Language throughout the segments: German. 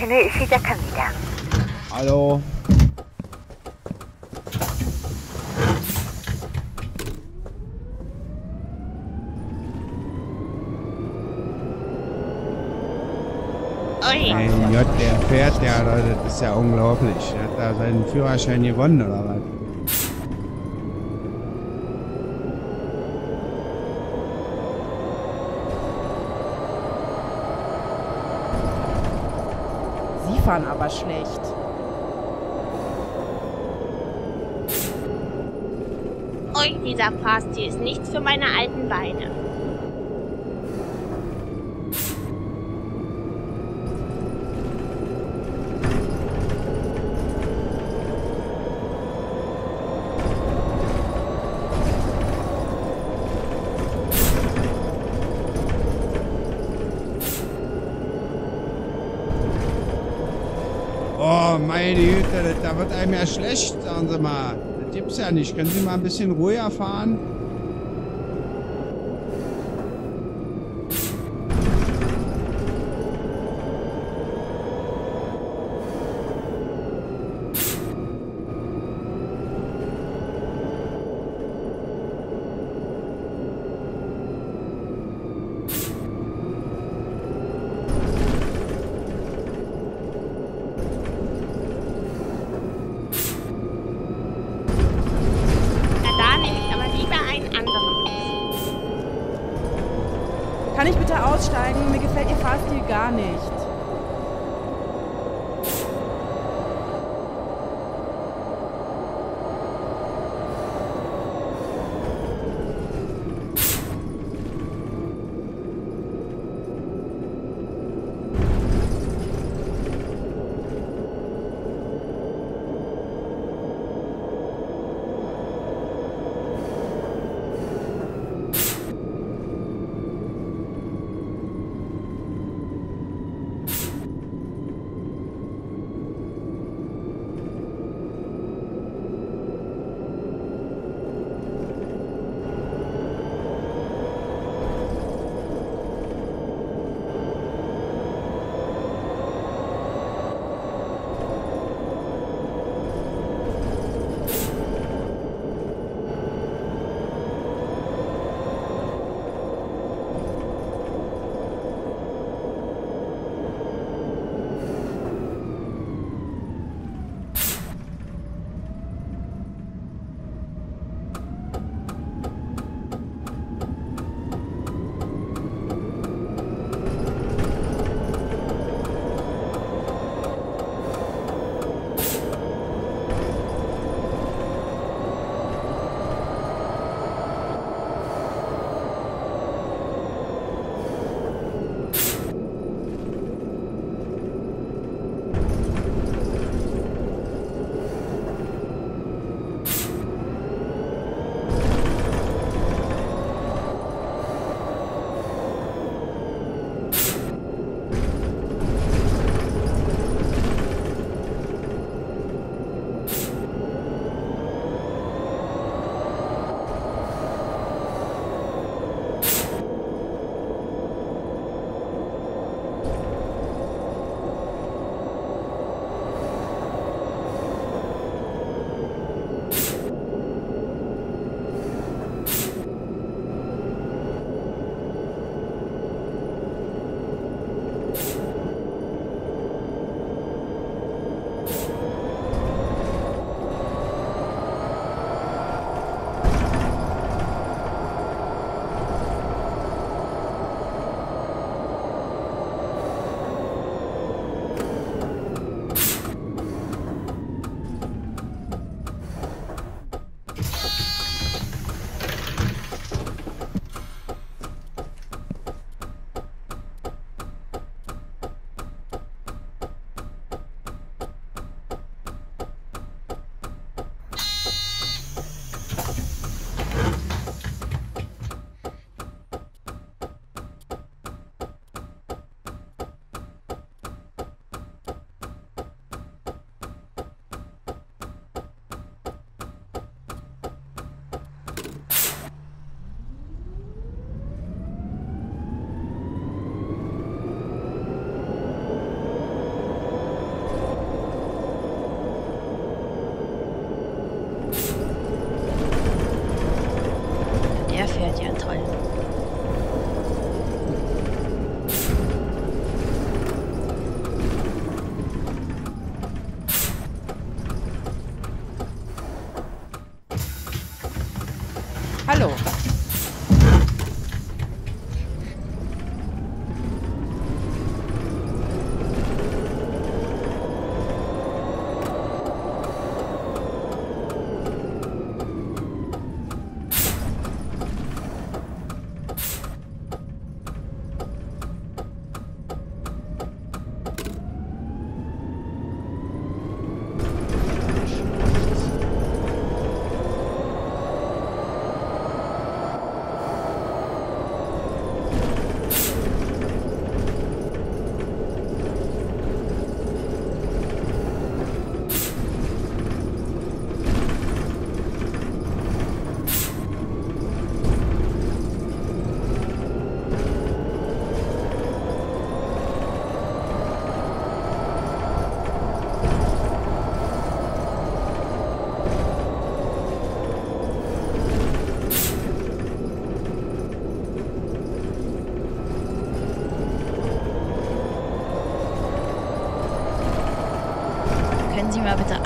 운행을 시작합니다. Hallo. Ui, Mein Gott, der fährt ja, Leute, das ist ja unglaublich. Er hat da seinen Führerschein gewonnen, oder was? Sie fahren aber schlecht. ui, dieser Fahrstil ist nichts für meine alten Beine. Meine Güte, da wird einem ja schlecht, sagen Sie mal. Das gibt's ja nicht. Können Sie mal ein bisschen ruhiger fahren?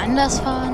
Wir mal bitte anders fahren?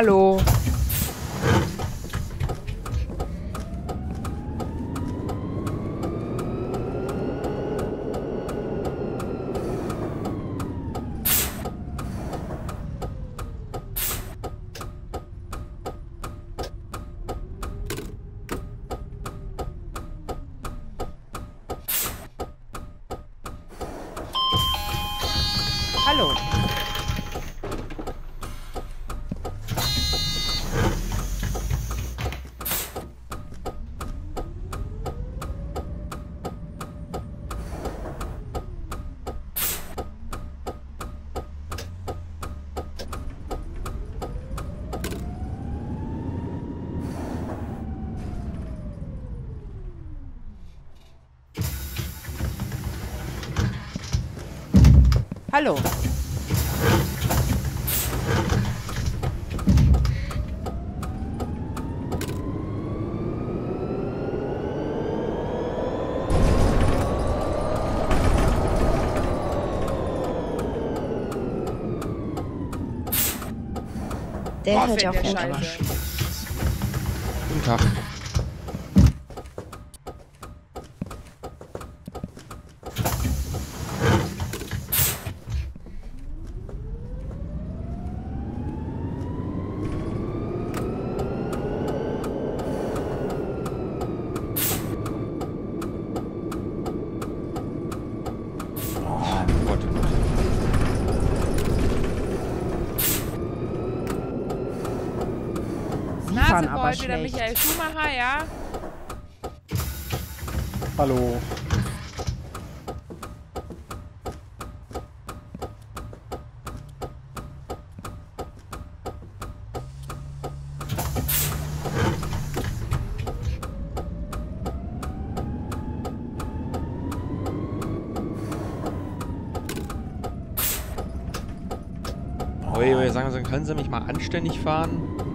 Hallo. Hallo. Hallo. Der hört ja der auf. Scheiße. Guten Tag. Oh Gott, oh Gott. Nasegold wieder schlecht. Michael Schumacher, ja? Hallo. Sagen Sie, können Sie mich mal anständig fahren?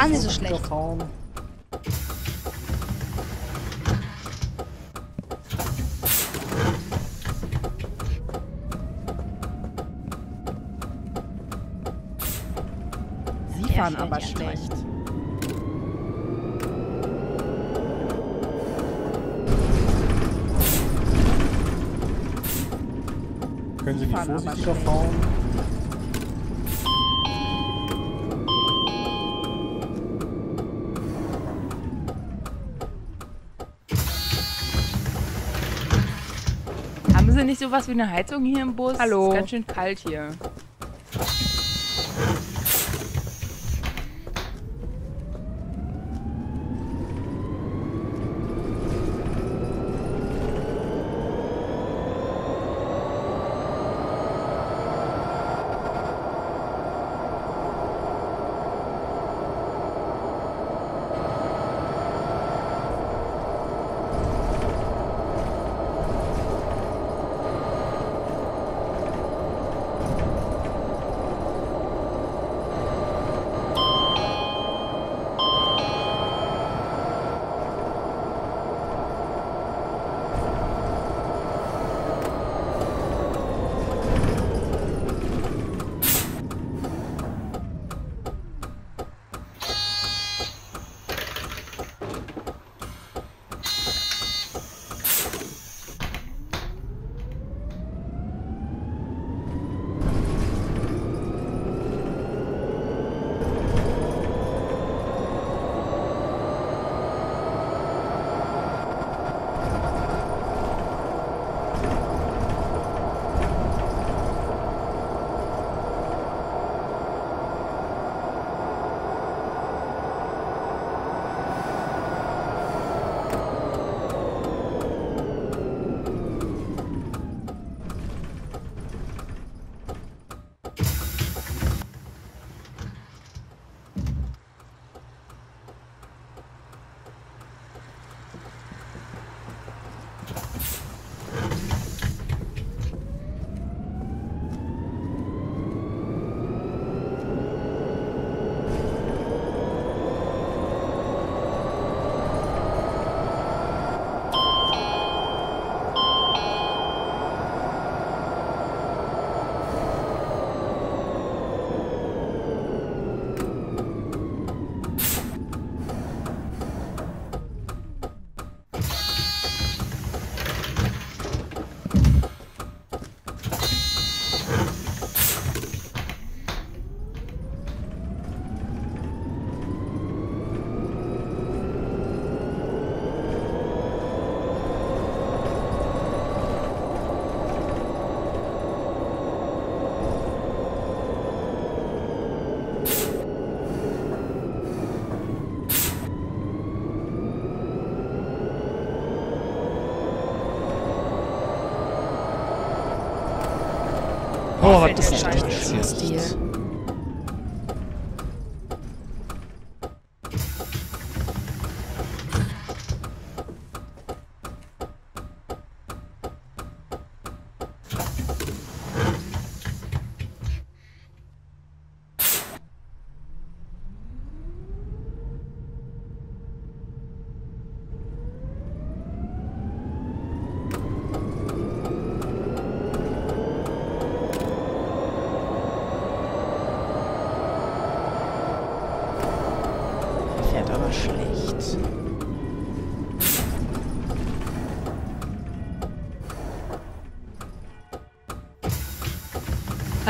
Fahren Sie so schlecht? Fahren. Sie Der fahren aber schlecht. Können Sie nicht vorsichtiger fahren? Sowas wie eine Heizung hier im Bus? Hallo. Ist ganz schön kalt hier.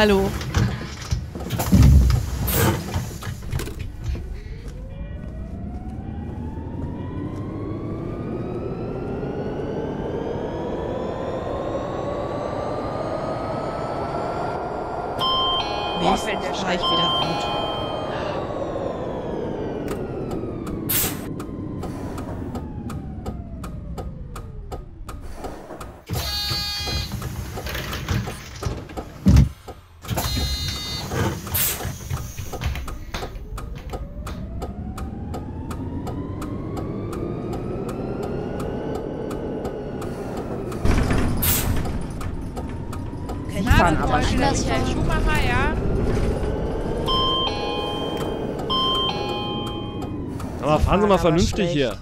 Hallo. Oh, fällt der Scheiß wieder gut. Die fahren aber. Michael Schumacher, ja? Aber fahren Sie mal vernünftig hier.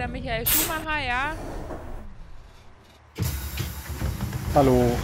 Nasenbeute, der Michael Schumacher, ja? Hallo.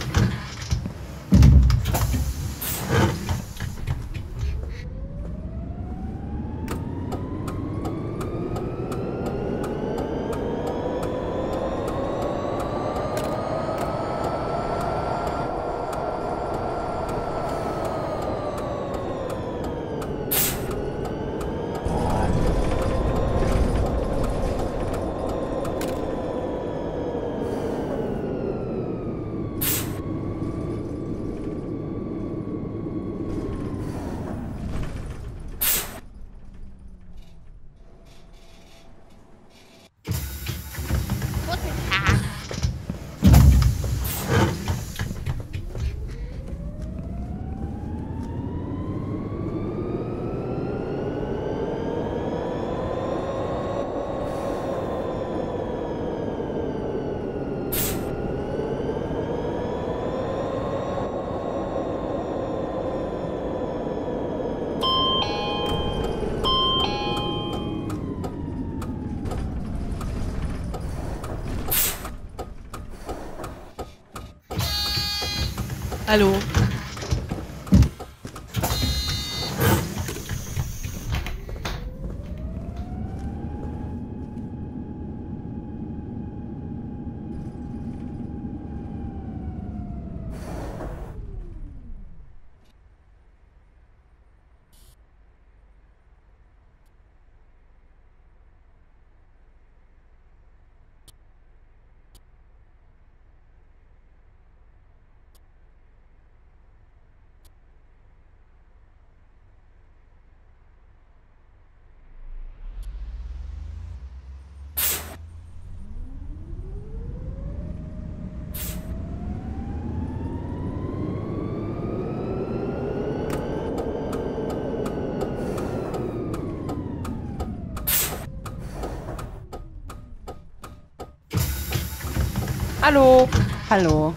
Hallo. Hallo. Hallo.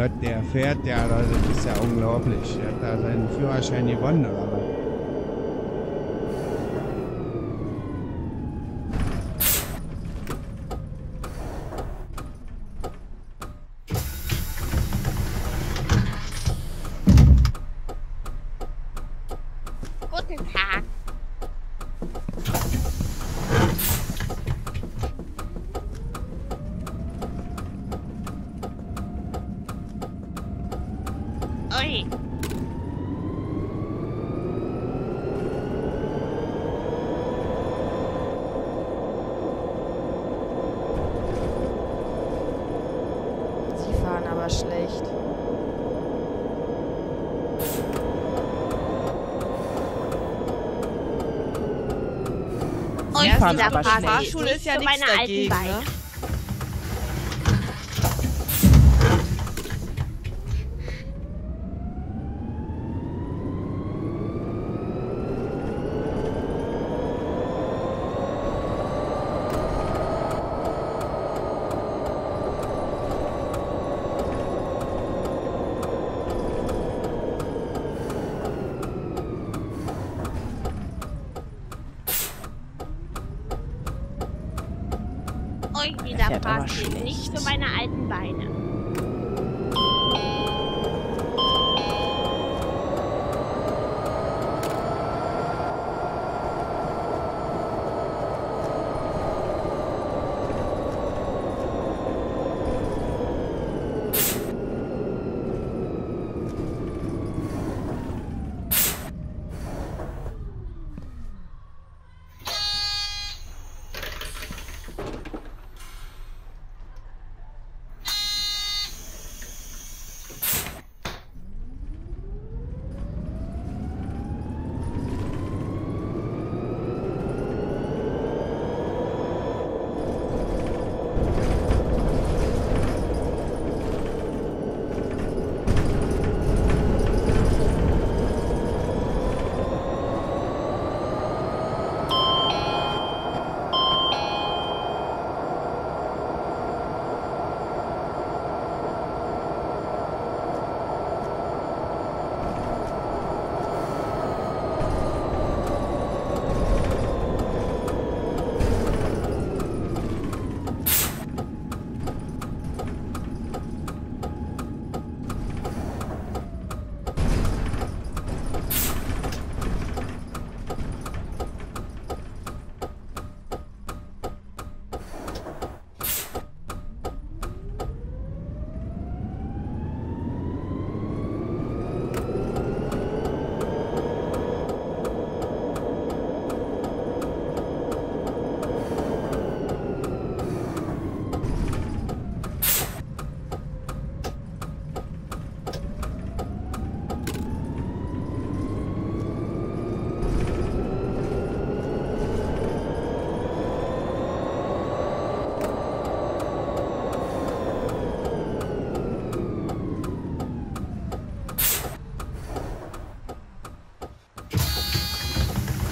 Gott, der fährt ja, das ist ja unglaublich. Der hat da seinen Führerschein gewonnen, oder was? Guten Tag. Ui. Sie fahren aber schlecht. Und fahren dieser aber Party schnell. Fahrschule ist ja nichts meine alten dagegen, ne?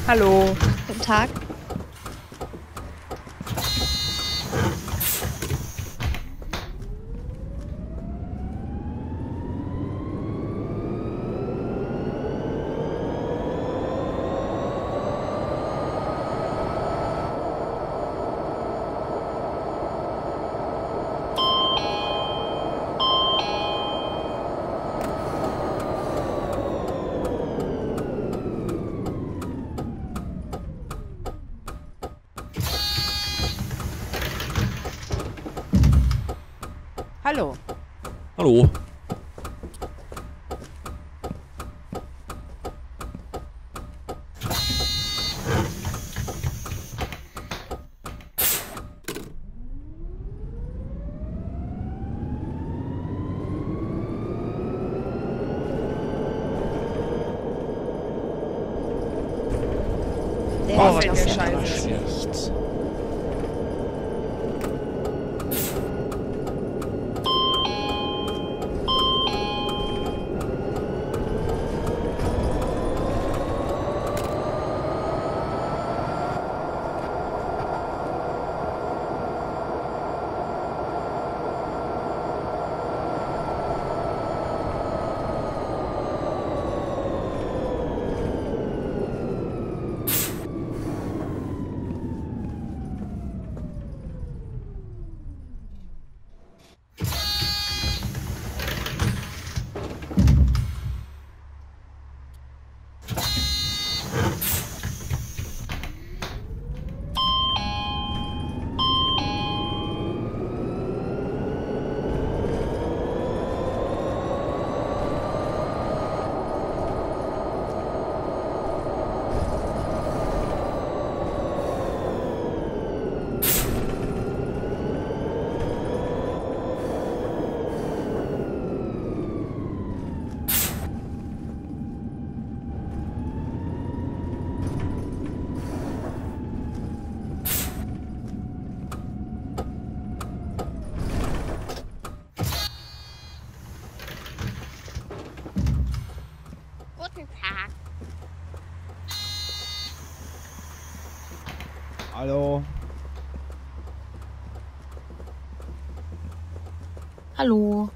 Hallo. Der Boah, hört ja der auf. Scheiße. Schlecht. Guten Tag. Hallo. Hallo.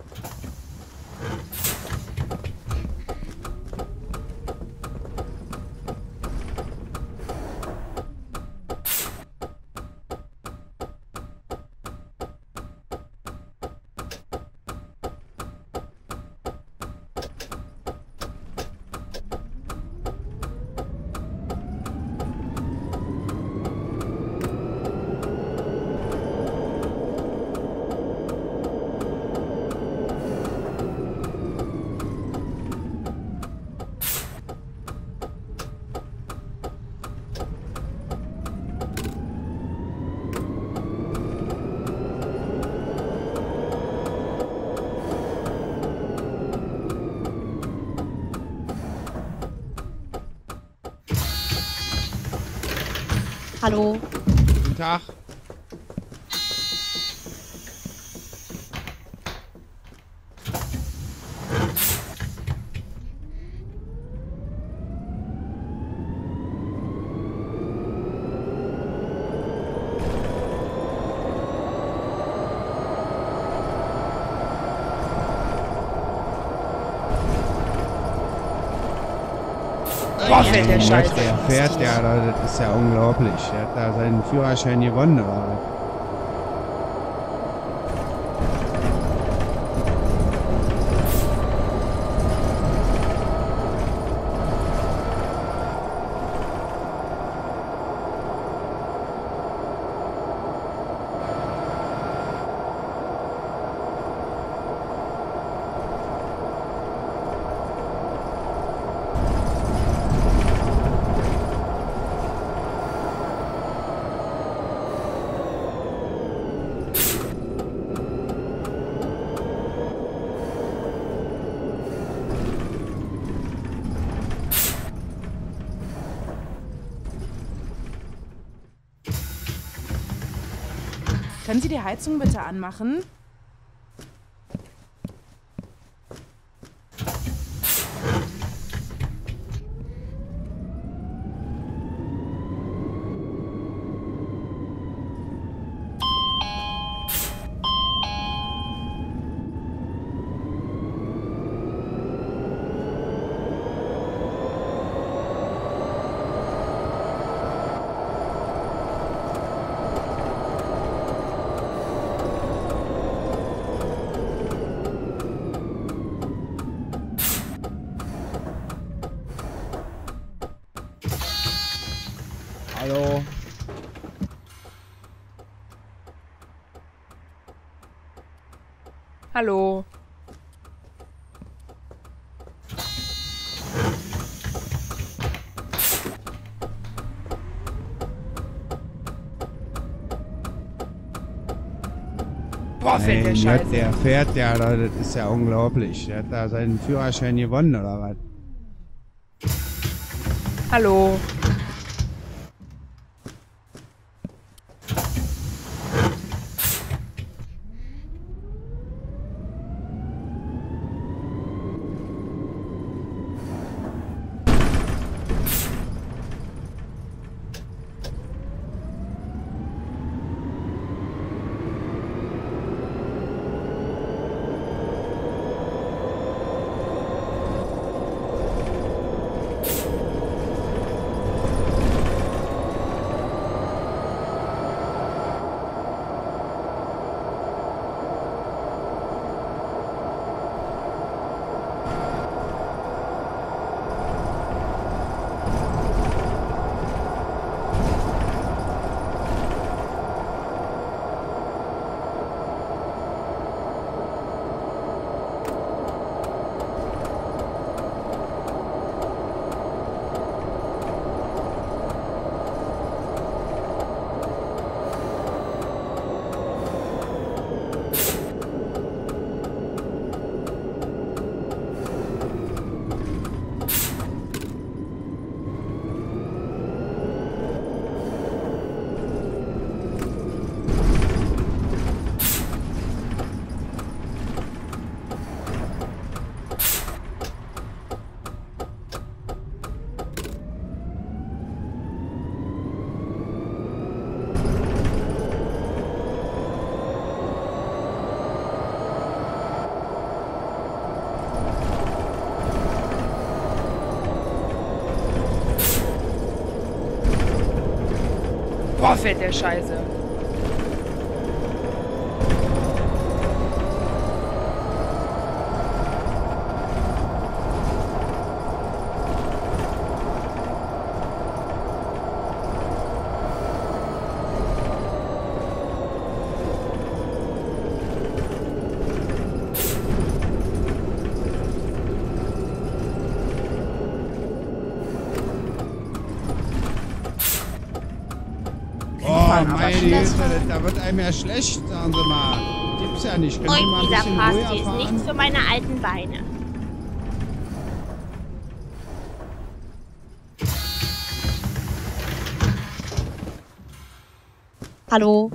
Hallo. Guten Tag. Boah, fällt der. Gott, der fährt ja, da, das ist ja unglaublich. Der hat da seinen Führerschein gewonnen, oder Sie die Heizung bitte anmachen? Hallo. Hallo. Boah, fällt der Scheiße. Der fährt ja, da, das ist ja unglaublich. Der hat da seinen Führerschein gewonnen, oder was? Hallo. Boah, fällt der Scheiße. Oh, fahren aber meine da wird einem ja schlecht, sagen Sie mal. Gibt's ja nicht. Können Und dieser ruhiger ist fahren? nichts für meine alten Beine. Hallo.